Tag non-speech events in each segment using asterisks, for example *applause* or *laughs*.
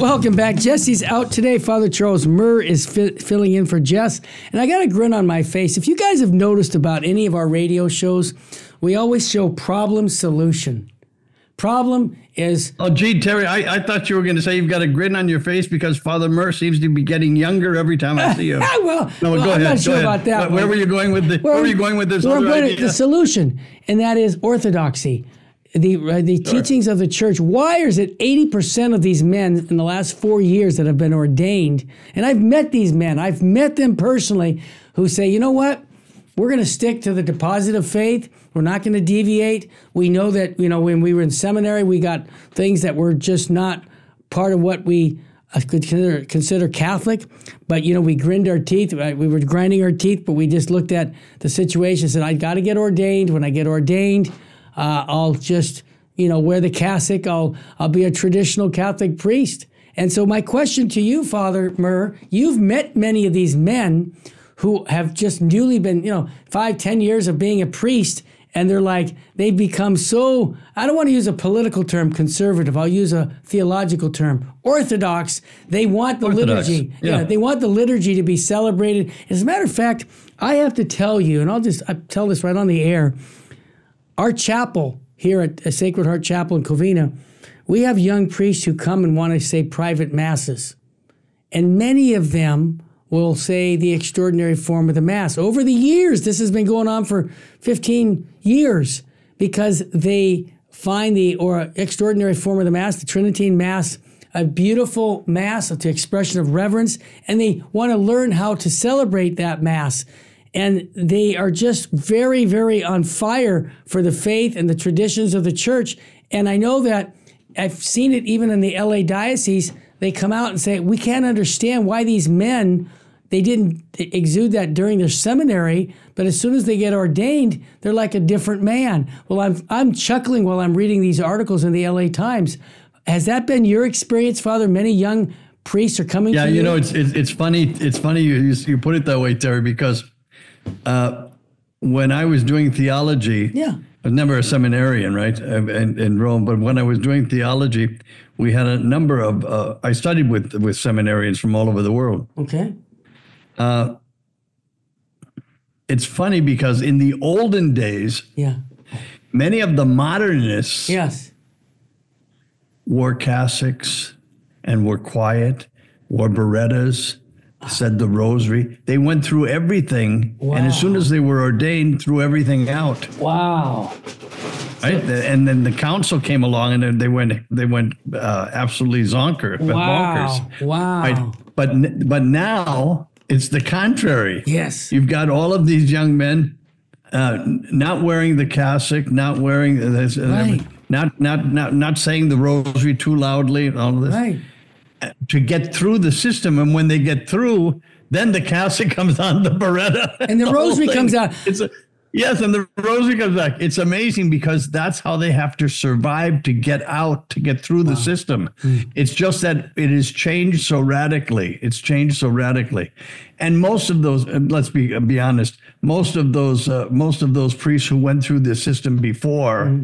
Welcome back. Jesse's out today. Father Charles Murr is fi- filling in for Jess. And I got a grin on my face. If you guys have noticed about any of our radio shows, we always show problem solution. Problem is Oh, gee, Terry, I, I thought you were going to say you've got a grin on your face because Father Murr seems to be getting younger every time I see you. *laughs* Well, No, well, go I'm ahead. not sure ahead. about that. Where, where were you going with the, where, were you going with this we're other idea? the solution, and that is orthodoxy. The, uh, the teachings of the church. Why is it 80% of these men in the last four years that have been ordained? And I've met these men, I've met them personally who say, you know what? We're going to stick to the deposit of faith. We're not going to deviate. We know that, you know, when we were in seminary, we got things that were just not part of what we uh, could consider, consider Catholic. But, you know, we grinned our teeth. Right? We were grinding our teeth, but we just looked at the situation and said, I got to get ordained. When I get ordained, uh, I'll just, you know, wear the cassock. I'll, I'll be a traditional Catholic priest. And so, my question to you, Father Murr, you've met many of these men who have just newly been, you know, five, ten years of being a priest, and they're like, they've become so, I don't want to use a political term, conservative, I'll use a theological term, orthodox. They want the Orthodox, liturgy. yeah. they want the liturgy to be celebrated. As a matter of fact, I have to tell you, and I'll just I tell this right on the air, our chapel here at Sacred Heart Chapel in Covina, we have young priests who come and want to say private masses. And many of them will say the extraordinary form of the Mass. Over the years, this has been going on for 15 years because they find the or extraordinary form of the Mass, the Tridentine Mass, a beautiful Mass, an expression of reverence, and they want to learn how to celebrate that Mass. And they are just very, very on fire for the faith and the traditions of the church. And I know that I've seen it even in the LA diocese. They come out and say, we can't understand why these men, they didn't exude that during their seminary, but as soon as they get ordained, they're like a different man. Well, I'm, I'm chuckling while I'm reading these articles in the LA Times. Has that been your experience, Father? Many young priests are coming Yeah, to you. you know, it's, it's it's funny. It's funny you, you you put it that way, Terry, because uh, when I was doing theology, Yeah. I was never a seminarian, right, uh, in, in Rome. But when I was doing theology, we had a number of. Uh, I studied with with seminarians from all over the world. Okay. It's funny because in the olden days, Yeah. many of the modernists Yes. wore cassocks and were quiet, wore birettas, said the rosary. They went through everything, and as soon as they were ordained, threw everything out. Wow. Right, The- and then the council came along, and then they went they went uh, absolutely zonker, Wow. bonkers. Wow. Right, but but now it's the contrary. Yes. You've got all of these young men uh, not wearing the cassock, not wearing this, uh, Right. not not not not saying the rosary too loudly, and all of this Right. To get through the system. And when they get through, then the cassock *laughs* comes on the biretta, And the *laughs* whole rosary comes out. It's a, yes, and the rosary comes back. It's amazing because that's how they have to survive to get out, to get through the system. Hmm. It's just that it has changed so radically. It's changed so radically, and most of those, let's be be honest, most of those uh, most of those priests who went through the system before. Hmm.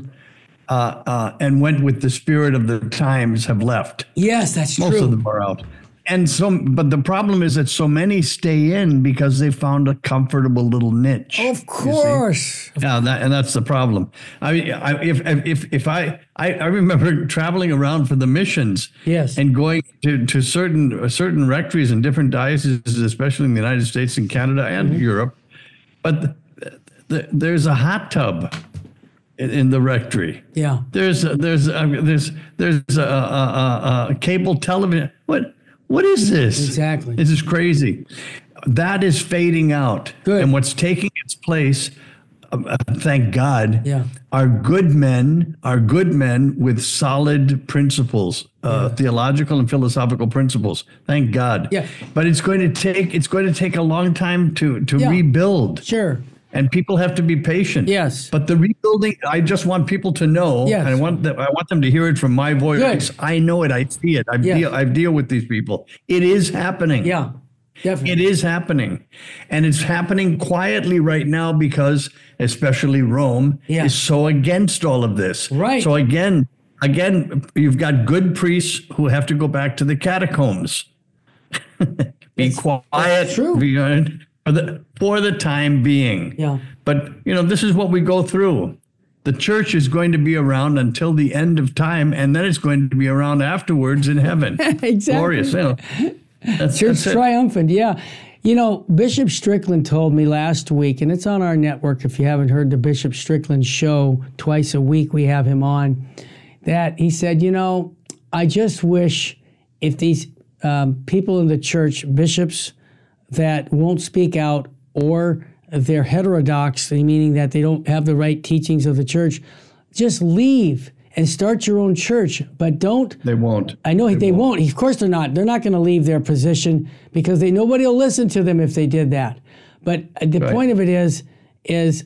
Uh, uh, and went with the spirit of the times have left Yes, that's most true. of them are out and so but the problem is that so many stay in because they found a comfortable little niche Of course. yeah that, and that's the problem i mean I, if if if i I, I remember traveling around for the missions Yes. and going to, to certain certain rectories and different dioceses especially in the united states and canada and Mm-hmm. europe but the, the, there's a hot tub in, in the rectory Yeah. there's a, there's a, there's there's a, a, a, cable television. What what is this? Exactly. This is crazy. That is fading out. Good. And what's taking its place, uh, uh, thank God, Yeah. are good men, are good men with solid principles, uh, theological and philosophical principles. Thank God. Yeah. But it's going to take it's going to take a long time to to Yeah. rebuild Sure. And people have to be patient. Yes. But the rebuilding, I just want people to know. Yes. I want them, I want them to hear it from my voice. Good. I know it. I see it. I Yes. deal. I deal with these people. It is happening. Yeah. Definitely. It is happening, and it's happening quietly right now because, especially Rome, Yeah. is so against all of this. Right. So again, again, you've got good priests who have to go back to the catacombs. *laughs* Be It's- quiet. true. be- for the for the time being. Yeah. But you know, this is what we go through. The church is going to be around until the end of time, and then it's going to be around afterwards in heaven. *laughs* Exactly. Glorious. You know. That's, Church that's triumphant, yeah. You know, Bishop Strickland told me last week, and it's on our network if you haven't heard the Bishop Strickland show twice a week, we have him on, that he said, you know, I just wish if these um, people in the church, bishops that won't speak out or they're heterodox, meaning that they don't have the right teachings of the church, just leave and start your own church, but don't They won't. I know they, won't. Of course, they're not. They're not going to leave their position because they nobody will listen to them if they did that. But uh, the Right. point of it is, is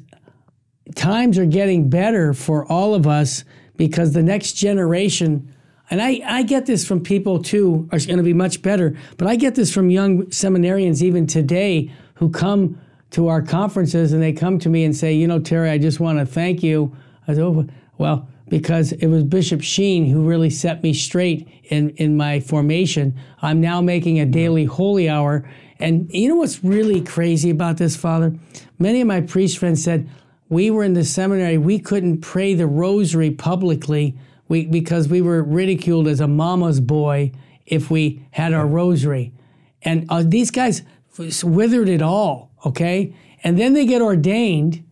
times are getting better for all of us because the next generation, and I, I get this from people too, are going to be much better. But I get this from young seminarians even today who come to our conferences and they come to me and say, you know, Terry, I just want to thank you. I said, oh, well, because it was Bishop Sheen who really set me straight in, in my formation. I'm now making a daily holy hour. And you know what's really crazy about this, Father? Many of my priest friends said, we were in the seminary, we couldn't pray the rosary publicly we, because we were ridiculed as a mama's boy if we had our rosary. And uh, these guys withered it all, okay? And then they get ordained,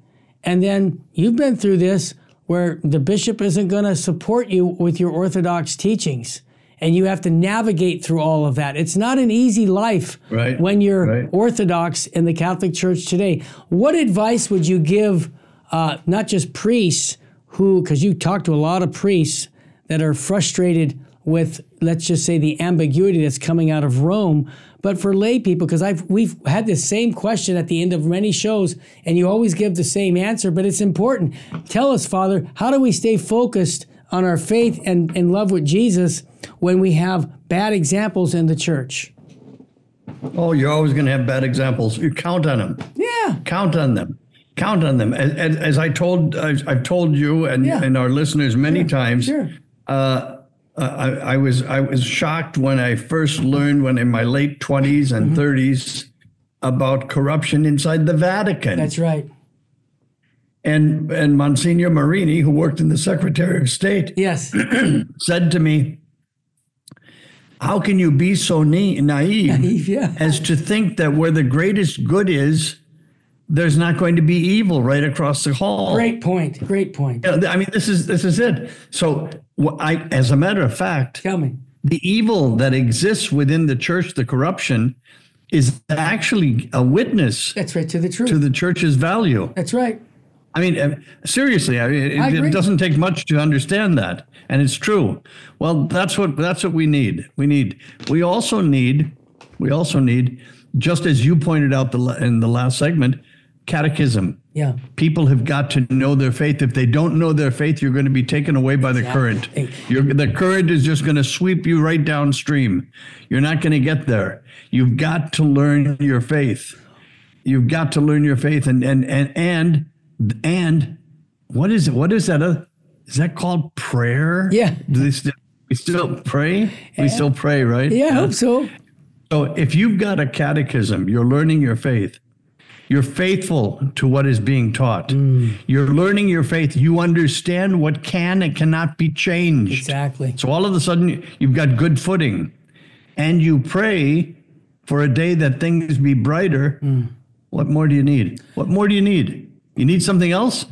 and then you've been through this where the bishop isn't going to support you with your orthodox teachings. And you have to navigate through all of that. It's not an easy life Right, when you're right. Orthodox in the Catholic Church today. What advice would you give, uh, not just priests who, because you talk to a lot of priests that are frustrated with, let's just say, the ambiguity that's coming out of Rome, but for lay people, because I've we've had the same question at the end of many shows, and you always give the same answer, but it's important. Tell us, Father, how do we stay focused on our faith and, and love with Jesus when we have bad examples in the church? Oh, you're always going to have bad examples. You count on them. Yeah. Count on them. Count on them. As, as, as I told, I've, I've told you and, Yeah. and our listeners many times. Sure. Uh, I, I was I was shocked when I first learned when in my late 20s and 30s about corruption inside the Vatican. That's right. and and Monsignor Marini, who worked in the Secretary of State, Yes. *clears throat* said to me, "How can you be so na- *laughs* naive yeah. as to think that where the greatest good is, there's not going to be evil right across the hall?" Great point. Great point. I mean, this is this is it. So, I, as a matter of fact, Tell me. the evil that exists within the church, the corruption, is actually a witness That's right to the truth. to the church's value. That's right. I mean, uh, seriously, I mean, I it, it doesn't take much to understand that, and it's true. Well, that's what that's what we need. We need. We also need. We also need, just as you pointed out the, in the last segment, catechism. Yeah. People have got to know their faith. If they don't know their faith, you're going to be taken away by the current. You're, the current is just going to sweep you right downstream. You're not going to get there. You've got to learn your faith. You've got to learn your faith, and and and and and what is it? What is that? Is that called prayer? Yeah. Do they still, we still pray? We still pray, right? Yeah, I hope so. So if you've got a catechism, you're learning your faith. You're faithful to what is being taught. Mm. You're learning your faith. You understand what can and cannot be changed. Exactly. So all of a sudden, you've got good footing, and you pray for a day that things be brighter. Mm. What more do you need? What more do you need? You need something else?